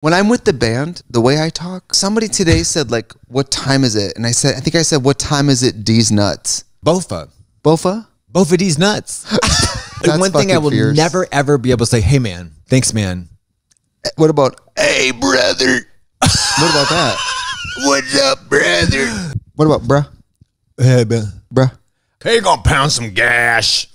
When I'm with the band, the way I talk, somebody today said like, "What time is it?" And I said, I think I said, "What time is it?" D's nuts. Bofa. Bofa. Both of these nuts. One thing I will fierce. never ever be able to say, hey man, thanks man. Eh, what about? Hey, brother. what about that? What's up, brother? What about, bruh? Hey, man. Bruh. Hey, you gonna pound some gash?